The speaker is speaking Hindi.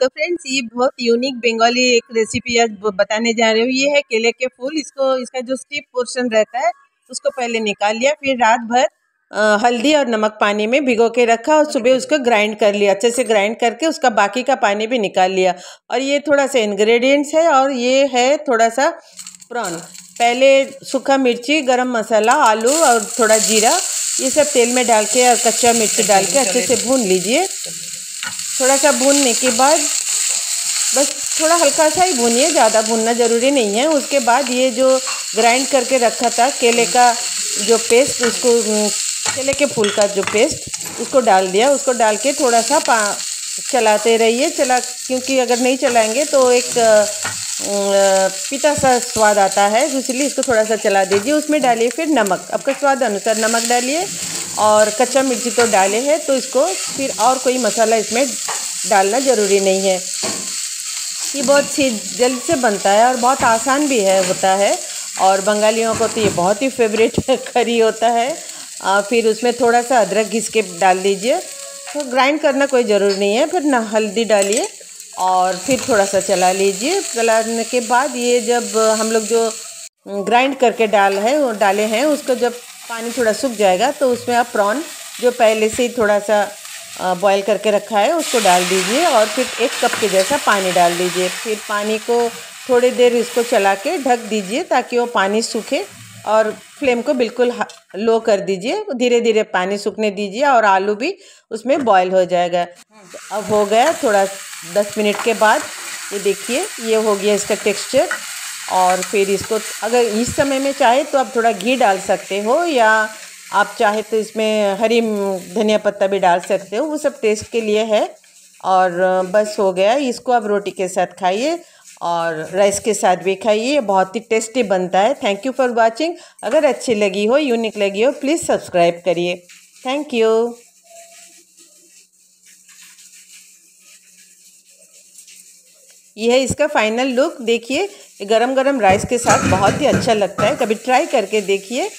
तो फ्रेंड्स ये बहुत यूनिक बंगाली एक रेसिपी आज बताने जा रही हूँ। ये है केले के फूल। इसको, इसका जो स्टिप पोर्शन रहता है, उसको पहले निकाल लिया, फिर रात भर हल्दी और नमक पानी में भिगो के रखा और सुबह उसको ग्राइंड कर लिया। अच्छे से ग्राइंड करके उसका बाकी का पानी भी निकाल लिया। और ये थोड़ा सा इंग्रेडिएंट्स है और ये है थोड़ा सा प्रॉन पहले सूखा मिर्ची, गरम मसाला, आलू और थोड़ा जीरा, ये सब तेल में डाल के और कच्चा मिर्ची डाल के अच्छे से भून लीजिए। थोड़ा सा भूनने के बाद, बस थोड़ा हल्का सा ही भूनिए, ज़्यादा भूनना ज़रूरी नहीं है। उसके बाद ये जो ग्राइंड करके रखा था, केले का जो पेस्ट उसको, केले के फूल का जो पेस्ट उसको डाल दिया। उसको डाल के थोड़ा सा पा, चलाते रहिए। चला, क्योंकि अगर नहीं चलाएँगे तो एक पीता सा स्वाद आता है। इसलिए इसको थोड़ा सा चला दीजिए। उसमें डालिए फिर नमक। आपका स्वाद अनुसार नमक डालिए। और कच्चा मिर्ची तो डाले हैं तो इसको फिर और कोई मसाला इसमें डालना ज़रूरी नहीं है। ये बहुत सी जल्द से बनता है और बहुत आसान भी है होता है। और बंगालियों को तो ये बहुत ही फेवरेट करी होता है। आ, फिर उसमें थोड़ा सा अदरक घिस के डाल दीजिए। तो ग्राइंड करना कोई ज़रूरी नहीं है फिर ना हल्दी डालिए और फिर थोड़ा सा चला लीजिए। चलाने के बाद ये जब हम लोग जो ग्राइंड करके डाल है डाले हैं उसको जब पानी थोड़ा सूख जाएगा तो उसमें आप प्रॉन जो पहले से ही थोड़ा सा बॉईल करके रखा है, उसको डाल दीजिए और फिर एक कप के जैसा पानी डाल दीजिए। फिर पानी को थोड़ी देर इसको चला के ढक दीजिए ताकि वो पानी सूखे और फ्लेम को बिल्कुल लो कर दीजिए। धीरे धीरे पानी सूखने दीजिए और आलू भी उसमें बॉईल हो जाएगा। अब हो गया थोड़ा दस मिनट के बाद। ये देखिए, ये हो गया इसका टेक्सचर और फिर इसको, अगर इस समय में चाहे तो आप थोड़ा घी डाल सकते हो या आप चाहे तो इसमें हरी धनिया पत्ता भी डाल सकते हो, वो सब टेस्ट के लिए है। और बस हो गया, इसको आप रोटी के साथ खाइए और राइस के साथ भी खाइए बहुत ही टेस्टी बनता है। थैंक यू फॉर वाचिंग अगर अच्छी लगी हो यूनिक लगी हो प्लीज़ सब्सक्राइब करिए। थैंक यू यह इसका फाइनल लुक देखिए गरम गरम राइस के साथ बहुत ही अच्छा लगता है। कभी ट्राई करके देखिए।